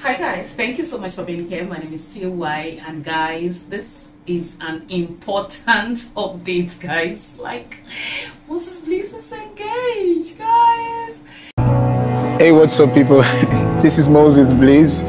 Hi guys, thank you so much for being here. My name is TY and guys, this is an important update guys. Like Moses Bliss is engaged guys. Hey, what's up people? this is Moses Bliss.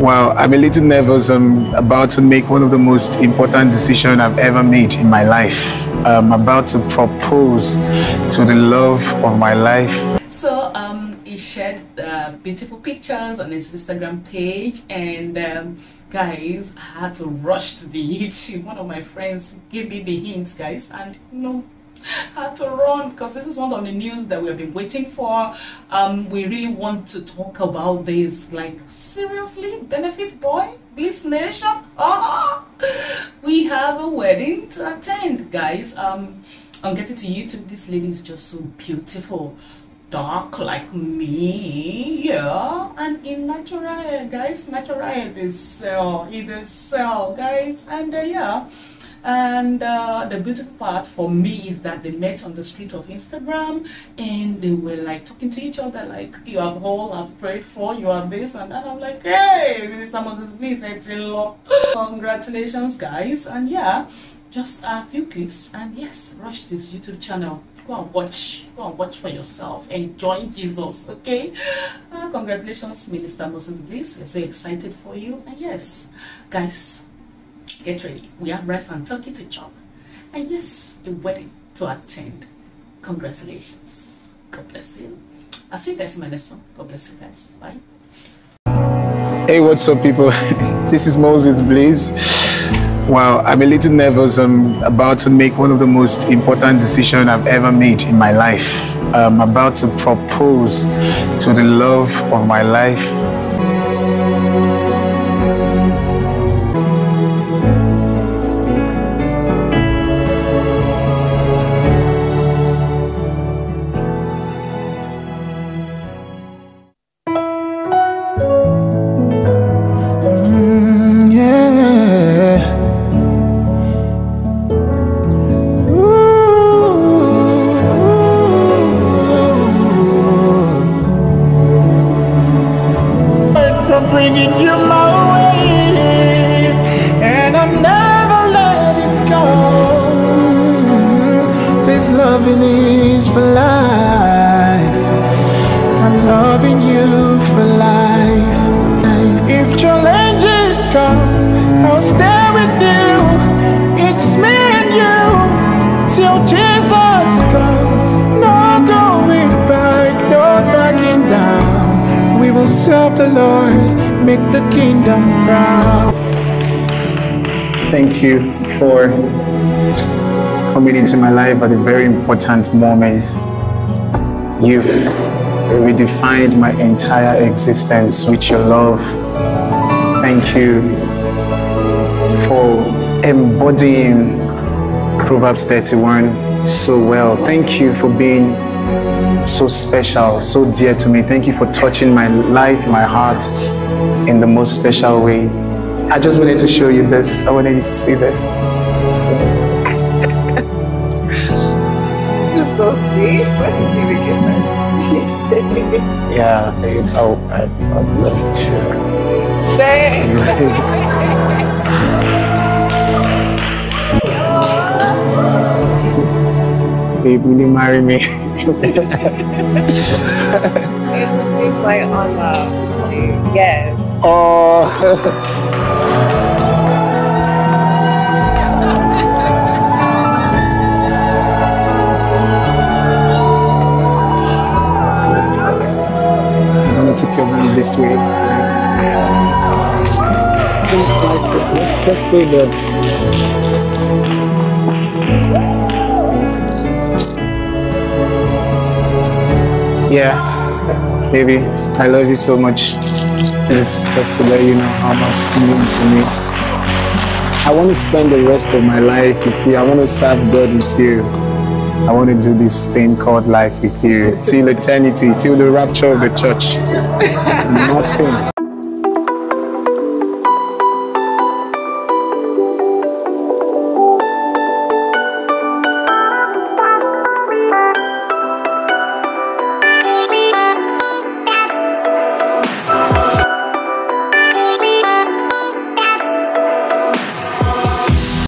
Wow, I'm a little nervous. I'm about to make one of the most important decisions I've ever made in my life. I'm about to propose to the love of my life. So um, shared uh, beautiful pictures on his Instagram page, and um, guys, I had to rush to the YouTube. One of my friends gave me the hints, guys, and you know had to run because this is one of the news that we have been waiting for. Um, we really want to talk about this. Like, seriously, Benefit Boy, Bliss Nation. Ah, we have a wedding to attend, guys. Um, I'm getting to YouTube. This lady is just so beautiful dark like me yeah and in natural guys natural is sell it is sell guys and uh, yeah. And uh, the beautiful part for me is that they met on the street of Instagram and they were like talking to each other like you have all I've prayed for you are this and that. I'm like hey Minister Moses please congratulations guys. And yeah just a few clips. And yes rush to his YouTube channel go and watch go and watch for yourself. Enjoy jesus okay? Uh, congratulations minister moses bliss. We're so excited for you. And yes guys get ready. We have rice and turkey to chop. And yes a wedding to attend. Congratulations. God bless you. I'll see you guys in my next one. God bless you guys. Bye. Hey, what's up, people? this is Moses Bliss. Wow, I'm a little nervous. I'm about to make one of the most important decisions I've ever made in my life. I'm about to propose to the love of my life. Bringing you my way, and I'm never letting go. This loving is for life. I'm loving you for life. If challenges come, I'll stay with you. It's me and you till Jesus comes. No going back, no backing down. We will serve the Lord, make the kingdom proud. Thank you for coming into my life at a very important moment. You've redefined my entire existence with your love. Thank you for embodying Proverbs 31 so well. Thank you for being so special, so dear to me. Thank you for touching my life, my heart in the most special way. I just wanted to show you this. I wanted you to see this. So, This is so sweet. Where did you even get that? yeah, babe, oh, I, I'd love to. Say. Babe, will you marry me? Would be quite honor yes. oh. This way. Let's, let's stay there. Yeah, baby, I love you so much. It's just to let you know how much you mean to me. I want to spend the rest of my life with you. I want to serve God with you. I want to do this thing called life with you till eternity, till the rapture of the church. Nothing.